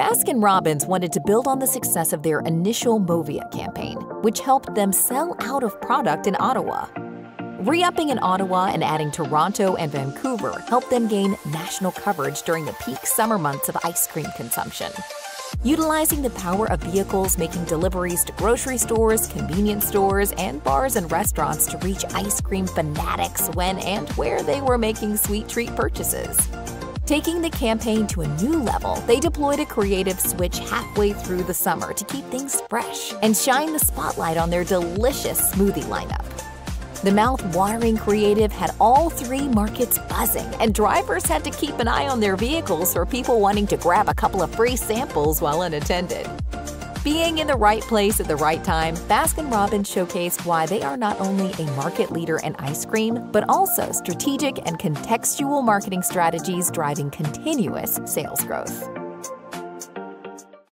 Baskin Robbins wanted to build on the success of their initial Movia campaign, which helped them sell out of product in Ottawa. Re-upping in Ottawa and adding Toronto and Vancouver helped them gain national coverage during the peak summer months of ice cream consumption. Utilizing the power of vehicles making deliveries to grocery stores, convenience stores, and bars and restaurants to reach ice cream fanatics when and where they were making sweet treat purchases. Taking the campaign to a new level, they deployed a creative switch halfway through the summer to keep things fresh and shine the spotlight on their delicious smoothie lineup. The mouth-watering creative had all three markets buzzing, and drivers had to keep an eye on their vehicles for people wanting to grab a couple of free samples while unattended. Being in the right place at the right time, Baskin Robbins showcased why they are not only a market leader in ice cream, but also strategic and contextual marketing strategies driving continuous sales growth.